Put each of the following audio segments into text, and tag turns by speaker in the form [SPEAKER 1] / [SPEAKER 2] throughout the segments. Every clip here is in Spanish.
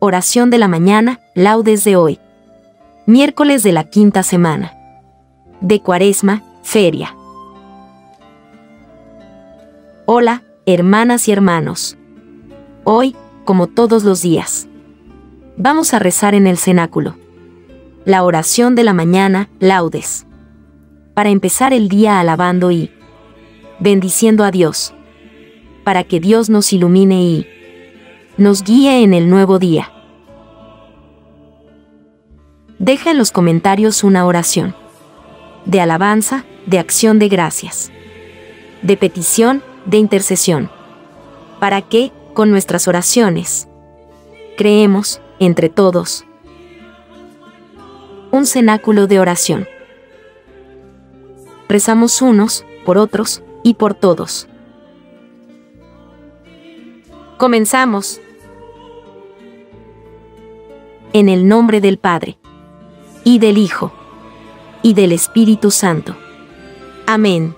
[SPEAKER 1] Oración de la mañana, laudes de hoy. Miércoles de la quinta semana. De Cuaresma, feria. Hola, hermanas y hermanos. Hoy, como todos los días, vamos a rezar en el cenáculo. La oración de la mañana, laudes. Para empezar el día alabando y bendiciendo a Dios. Para que Dios nos ilumine y nos guíe en el nuevo día. Deja en los comentarios una oración. De alabanza, de acción de gracias. De petición, de intercesión. Para que, con nuestras oraciones, creemos, entre todos, un cenáculo de oración. Rezamos unos, por otros, y por todos. Comenzamos. En el nombre del Padre, y del Hijo, y del Espíritu Santo. Amén.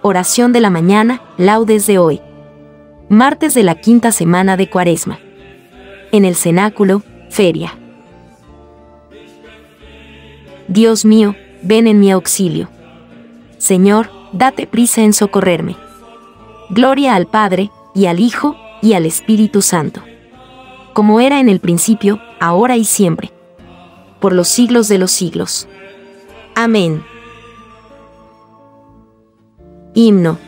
[SPEAKER 1] Oración de la mañana, laudes de hoy. Martes de la quinta semana de Cuaresma. En el cenáculo, feria. Dios mío, ven en mi auxilio. Señor, date prisa en socorrerme. Gloria al Padre, y al Hijo, y al Espíritu Santo como era en el principio, ahora y siempre. Por los siglos de los siglos. Amén. Himno.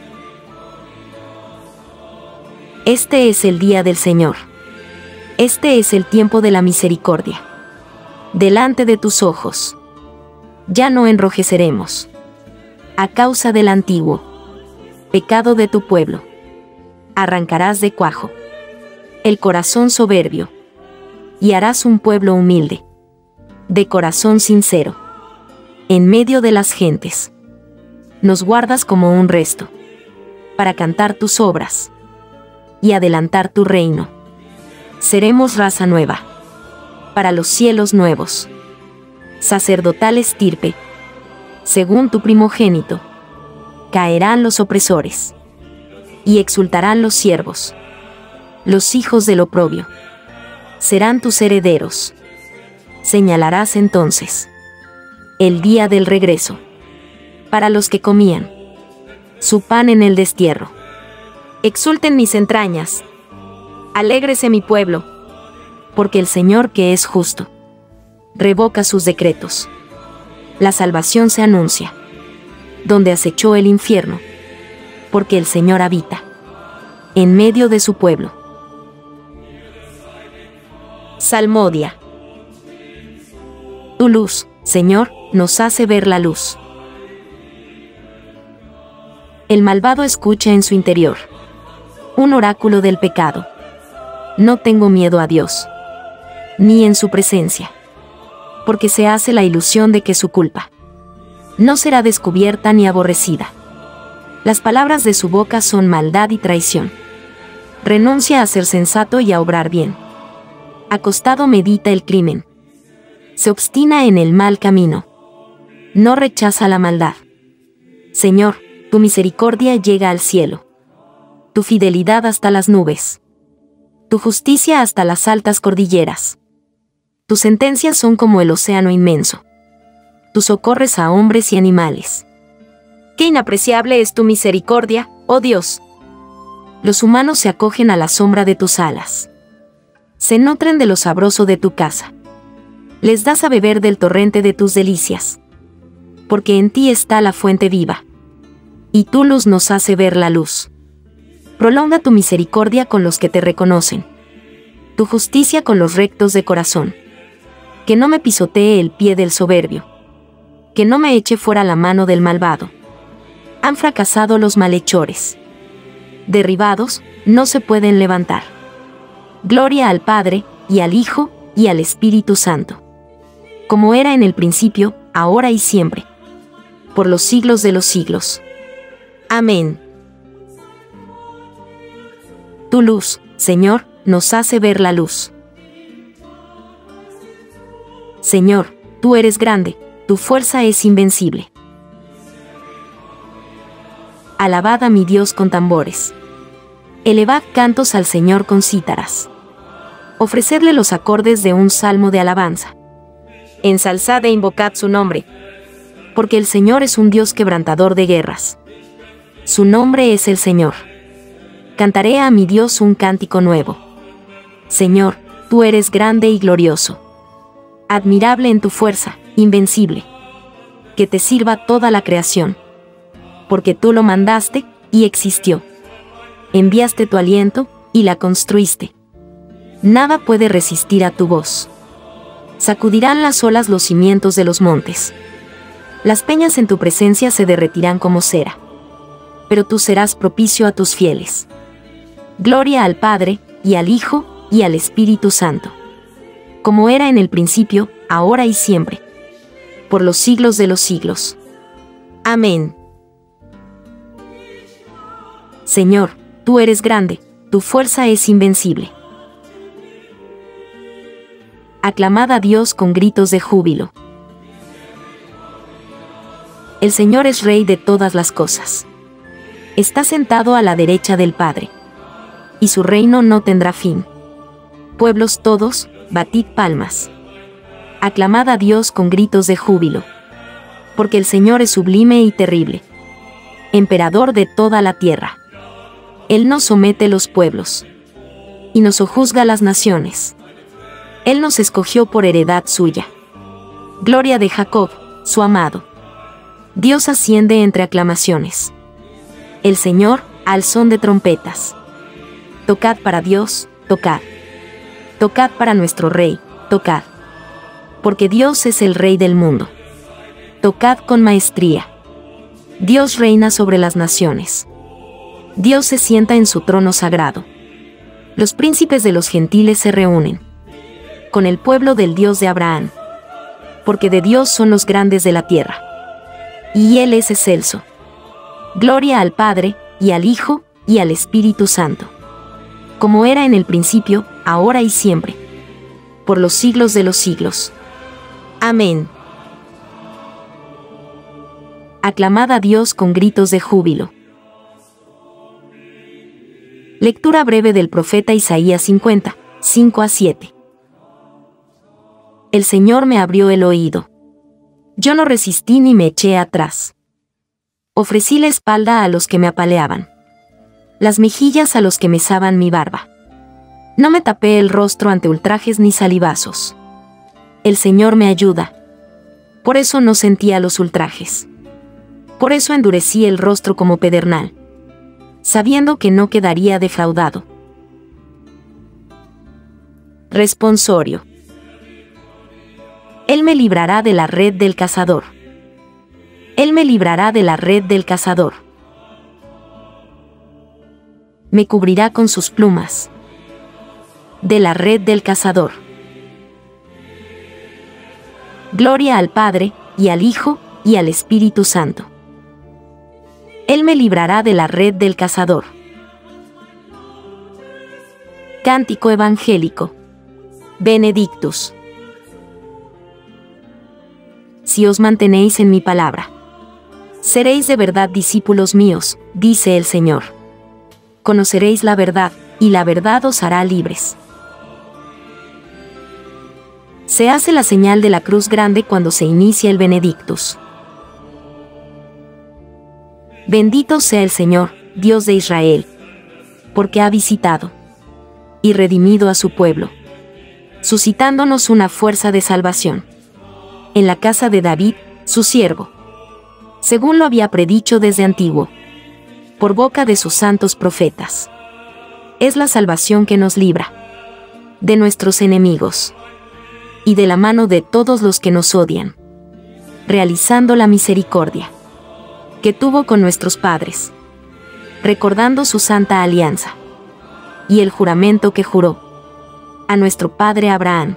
[SPEAKER 1] Este es el día del Señor. Este es el tiempo de la misericordia. Delante de tus ojos. Ya no enrojeceremos. A causa del antiguo. Pecado de tu pueblo. Arrancarás de cuajo el corazón soberbio. Y harás un pueblo humilde. De corazón sincero. En medio de las gentes. Nos guardas como un resto. Para cantar tus obras. Y adelantar tu reino. Seremos raza nueva. Para los cielos nuevos. Sacerdotal estirpe. Según tu primogénito. Caerán los opresores. Y exultarán los siervos los hijos del oprobio. Serán tus herederos. Señalarás entonces el día del regreso. Para los que comían su pan en el destierro. Exulten mis entrañas. Alégrese mi pueblo. Porque el Señor que es justo revoca sus decretos. La salvación se anuncia. Donde acechó el infierno. Porque el Señor habita en medio de su pueblo. Salmodia. Tu luz, Señor, nos hace ver la luz. El malvado escucha en su interior. Un oráculo del pecado. No tengo miedo a Dios. Ni en su presencia. Porque se hace la ilusión de que su culpa no será descubierta ni aborrecida. Las palabras de su boca son maldad y traición. Renuncia a ser sensato y a obrar bien acostado medita el crimen. Se obstina en el mal camino. No rechaza la maldad. Señor, tu misericordia llega al cielo. Tu fidelidad hasta las nubes. Tu justicia hasta las altas cordilleras. Tus sentencias son como el océano inmenso. Tú socorres a hombres y animales. Qué inapreciable es tu misericordia, oh Dios. Los humanos se acogen a la sombra de tus alas se nutren de lo sabroso de tu casa. Les das a beber del torrente de tus delicias. Porque en ti está la fuente viva. Y tu luz nos hace ver la luz. Prolonga tu misericordia con los que te reconocen. Tu justicia con los rectos de corazón. Que no me pisotee el pie del soberbio. Que no me eche fuera la mano del malvado. Han fracasado los malhechores. Derribados, no se pueden levantar. Gloria al Padre, y al Hijo, y al Espíritu Santo. Como era en el principio, ahora y siempre. Por los siglos de los siglos. Amén. Tu luz, Señor, nos hace ver la luz. Señor, tú eres grande, tu fuerza es invencible. Alabad a mi Dios con tambores Elevad cantos al Señor con cítaras. Ofrecedle los acordes de un salmo de alabanza. Ensalzad e invocad su nombre. Porque el Señor es un Dios quebrantador de guerras. Su nombre es el Señor. Cantaré a mi Dios un cántico nuevo. Señor, tú eres grande y glorioso. Admirable en tu fuerza, invencible. Que te sirva toda la creación. Porque tú lo mandaste, y existió enviaste tu aliento, y la construiste. Nada puede resistir a tu voz. Sacudirán las olas los cimientos de los montes. Las peñas en tu presencia se derretirán como cera. Pero tú serás propicio a tus fieles. Gloria al Padre, y al Hijo, y al Espíritu Santo. Como era en el principio, ahora y siempre. Por los siglos de los siglos. Amén. Señor, Tú eres grande, tu fuerza es invencible. Aclamad a Dios con gritos de júbilo. El Señor es Rey de todas las cosas. Está sentado a la derecha del Padre. Y su reino no tendrá fin. Pueblos todos, batid palmas. Aclamad a Dios con gritos de júbilo. Porque el Señor es sublime y terrible. Emperador de toda la tierra. Él nos somete los pueblos. Y nos sojuzga las naciones. Él nos escogió por heredad suya. Gloria de Jacob, su amado. Dios asciende entre aclamaciones. El Señor, al son de trompetas. Tocad para Dios, tocad. Tocad para nuestro Rey, tocad. Porque Dios es el Rey del mundo. Tocad con maestría. Dios reina sobre las naciones. Dios se sienta en su trono sagrado. Los príncipes de los gentiles se reúnen con el pueblo del Dios de Abraham, porque de Dios son los grandes de la tierra. Y Él es excelso. Gloria al Padre, y al Hijo, y al Espíritu Santo. Como era en el principio, ahora y siempre. Por los siglos de los siglos. Amén. Aclamad a Dios con gritos de júbilo. Lectura breve del profeta Isaías 50, 5 a 7. El Señor me abrió el oído. Yo no resistí ni me eché atrás. Ofrecí la espalda a los que me apaleaban. Las mejillas a los que mesaban mi barba. No me tapé el rostro ante ultrajes ni salivazos. El Señor me ayuda. Por eso no sentía los ultrajes. Por eso endurecí el rostro como pedernal sabiendo que no quedaría defraudado. Responsorio. Él me librará de la red del cazador. Él me librará de la red del cazador. Me cubrirá con sus plumas. De la red del cazador. Gloria al Padre, y al Hijo, y al Espíritu Santo. Él me librará de la red del cazador. Cántico Evangélico. Benedictus. Si os mantenéis en mi palabra. Seréis de verdad discípulos míos, dice el Señor. Conoceréis la verdad, y la verdad os hará libres. Se hace la señal de la cruz grande cuando se inicia el Benedictus. Bendito sea el Señor, Dios de Israel, porque ha visitado y redimido a su pueblo, suscitándonos una fuerza de salvación. En la casa de David, su siervo, según lo había predicho desde antiguo, por boca de sus santos profetas. Es la salvación que nos libra de nuestros enemigos y de la mano de todos los que nos odian, realizando la misericordia que tuvo con nuestros padres, recordando su santa alianza y el juramento que juró a nuestro padre Abraham,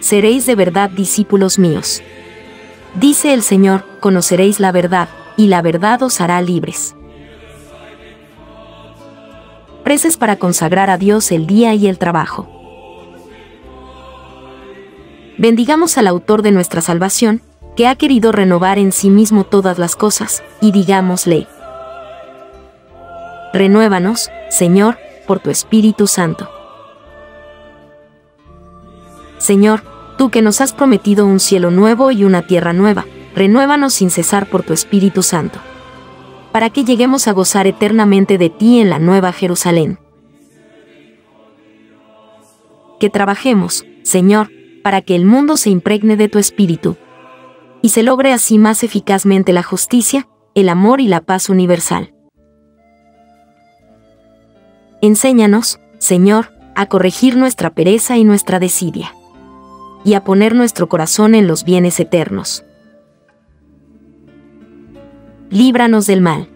[SPEAKER 1] seréis de verdad discípulos míos. Dice el Señor, conoceréis la verdad, y la verdad os hará libres. Preces para consagrar a Dios el día y el trabajo. Bendigamos al autor de nuestra salvación, que ha querido renovar en sí mismo todas las cosas, y digámosle, Renuévanos, Señor, por tu Espíritu Santo. Señor, tú que nos has prometido un cielo nuevo y una tierra nueva, renuévanos sin cesar por tu Espíritu Santo. Para que lleguemos a gozar eternamente de ti en la nueva Jerusalén. Que trabajemos, Señor, para que el mundo se impregne de tu espíritu, y se logre así más eficazmente la justicia, el amor y la paz universal. Enséñanos, Señor, a corregir nuestra pereza y nuestra desidia, y a poner nuestro corazón en los bienes eternos. Líbranos del mal,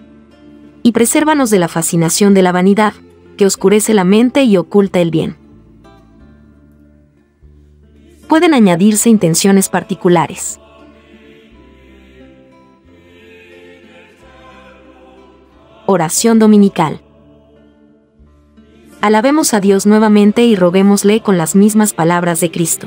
[SPEAKER 1] y presérvanos de la fascinación de la vanidad, que oscurece la mente y oculta el bien pueden añadirse intenciones particulares. Oración dominical. Alabemos a Dios nuevamente y roguémosle con las mismas palabras de Cristo.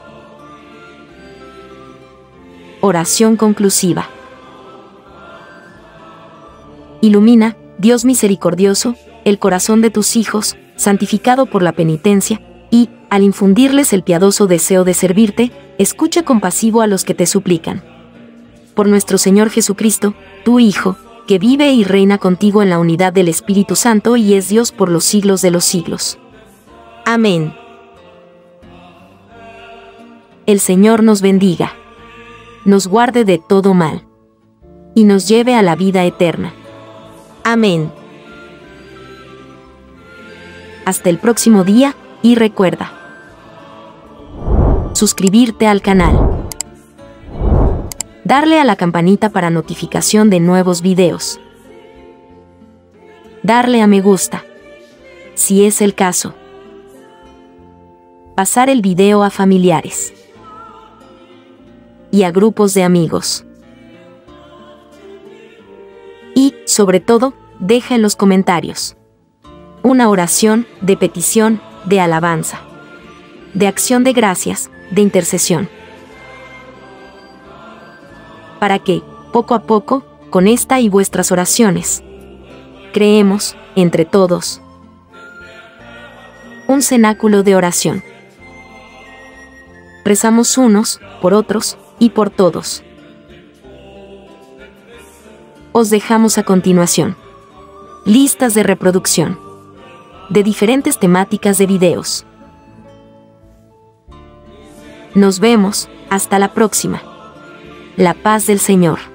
[SPEAKER 1] Oración conclusiva. Ilumina, Dios misericordioso, el corazón de tus hijos, santificado por la penitencia, y, al infundirles el piadoso deseo de servirte, escucha compasivo a los que te suplican. Por nuestro Señor Jesucristo, tu Hijo, que vive y reina contigo en la unidad del Espíritu Santo y es Dios por los siglos de los siglos. Amén. El Señor nos bendiga, nos guarde de todo mal, y nos lleve a la vida eterna. Amén. Hasta el próximo día, y recuerda suscribirte al canal, darle a la campanita para notificación de nuevos videos, darle a me gusta, si es el caso, pasar el video a familiares y a grupos de amigos. Y, sobre todo, deja en los comentarios una oración de petición de alabanza, de acción de gracias, de intercesión. Para que, poco a poco, con esta y vuestras oraciones, creemos, entre todos, un cenáculo de oración. Rezamos unos, por otros, y por todos. Os dejamos a continuación. Listas de reproducción de diferentes temáticas de videos. Nos vemos, hasta la próxima. La paz del Señor.